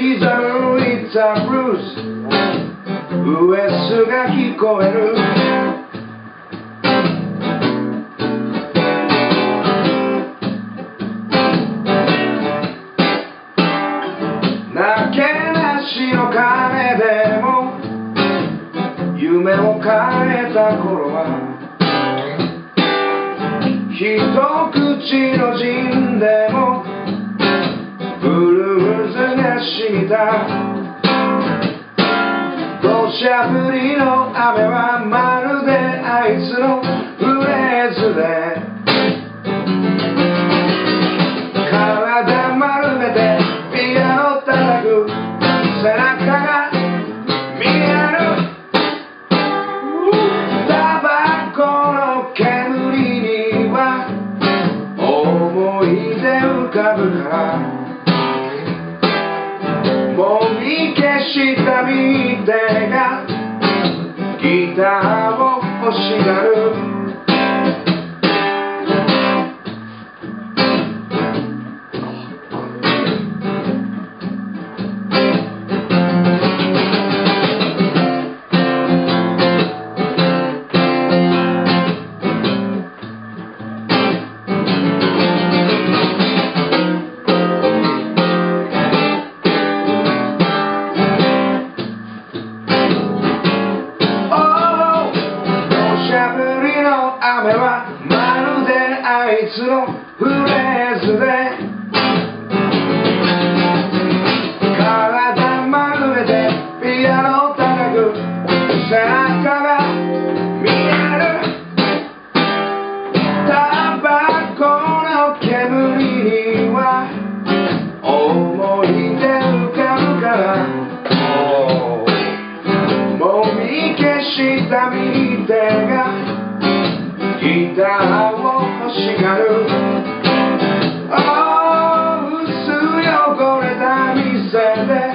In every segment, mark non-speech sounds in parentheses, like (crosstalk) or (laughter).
刻む It's a blues ウエスが聞こえる。なけなしの鐘でも夢を変えた頃は一口のジンでもが染みた。土砂降りの雨はまるであいつのフレーズで。体丸めてピアノ叩く。背中が見える。タバコの煙には思い出浮かぶから。もみ消したみてがギターを欲しがる。しゃぶりの雨はまるであいつのフレーズで店で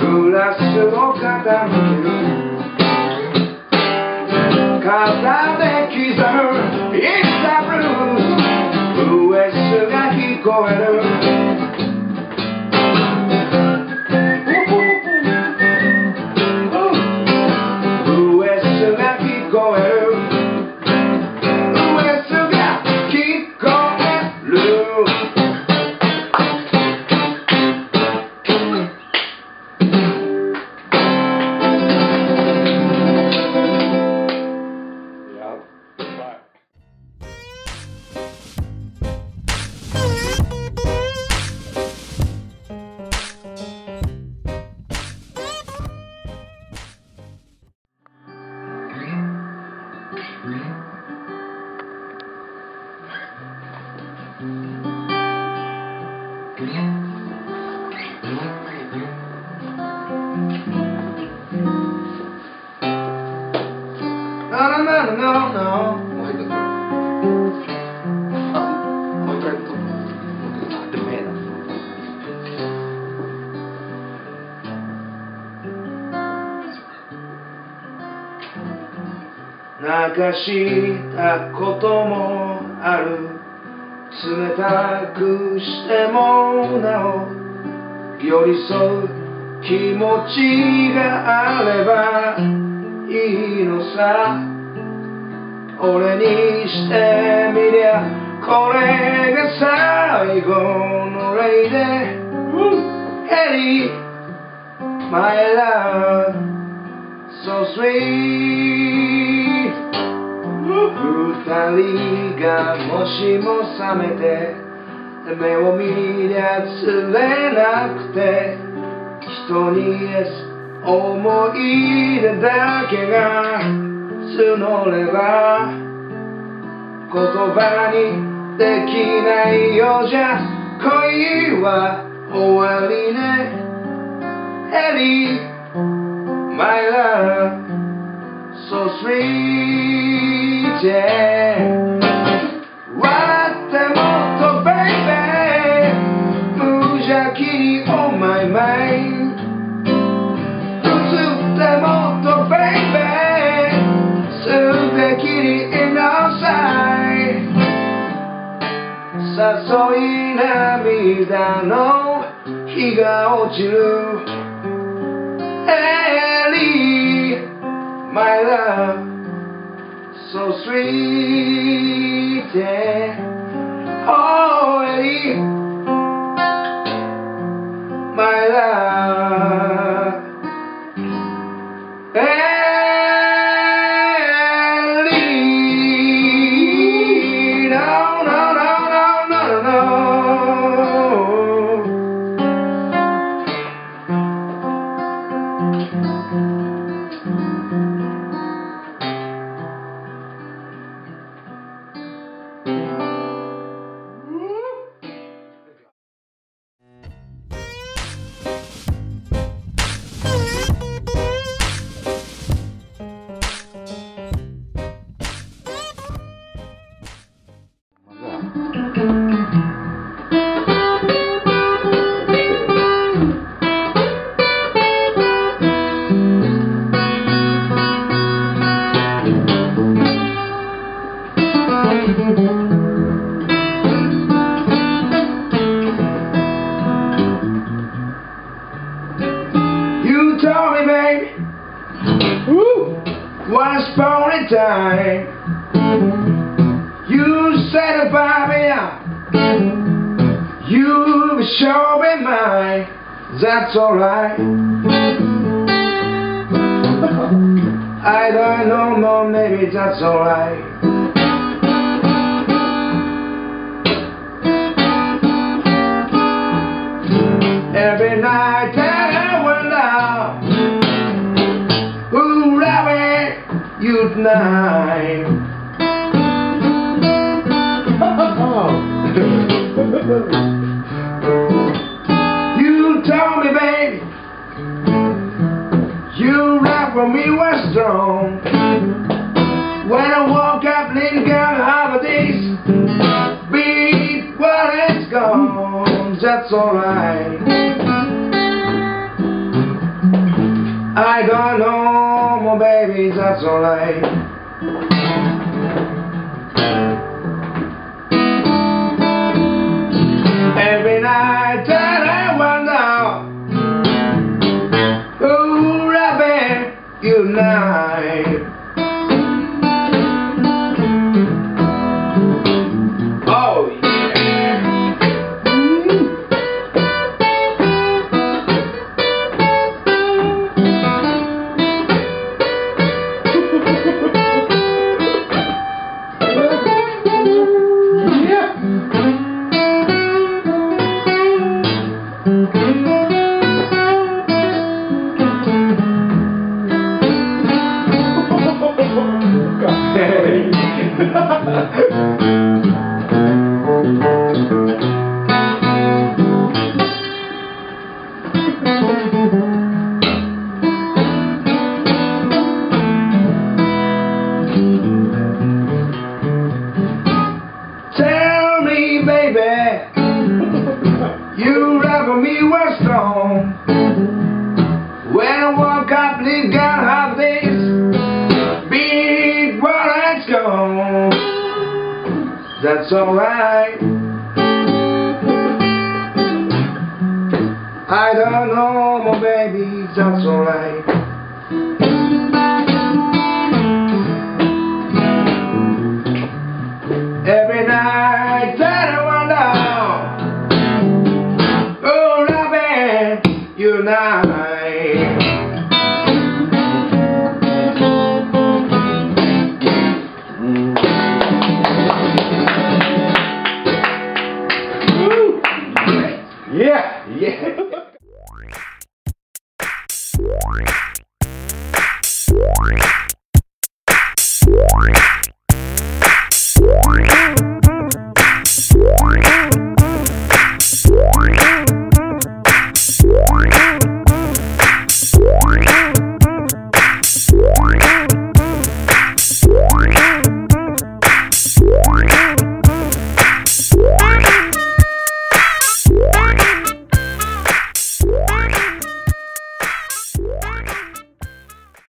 グラスを傾け泣かしたこともある。冷たくしてもなお寄り添う気持ちがあればいいのさ俺にしてみりゃこれが最後のレイでエリー My love so sweet 二人がもしも覚めて目を見りゃ釣れなくて人に思い出だけが募れば言葉にできないよ。うじゃ恋は終わりね。エリー My love so sweet yeah 遅い涙の日が落ちる Ellie my love so sweet yeah. oh Ellie Thank you. Time, you said about me out. You be sure be mine, that's alright. (laughs) I don't know more, maybe that's alright. Every night rabbit, (laughs) you told me, baby, you rap for me was strong. When I woke up, little girl, holidays, beat what it's gone, that's alright. I don't know more babies, that's alright. Every night that I wonder, oh, rubbing you night. That's alright. I don't know, my baby, that's alright.